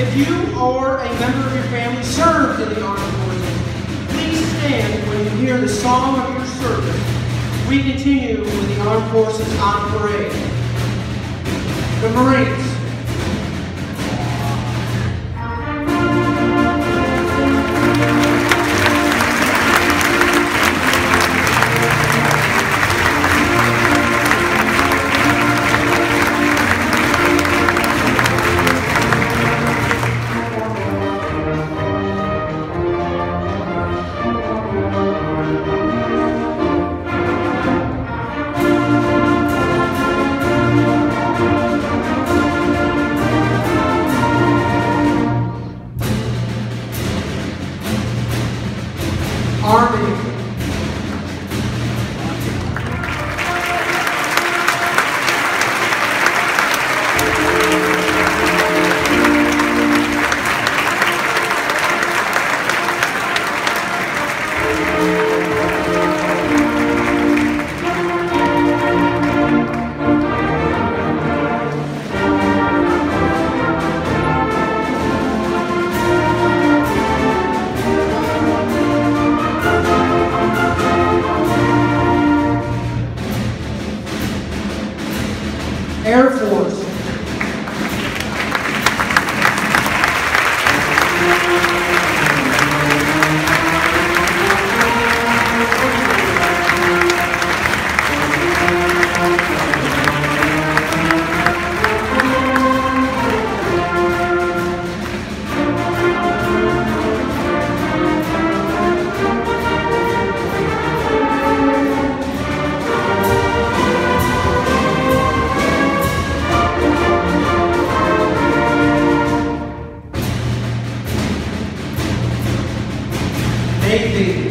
If you or a member of your family served in the armed forces, please stand when you hear the song of your service. We continue with the armed forces on parade. The Marines. força. safety.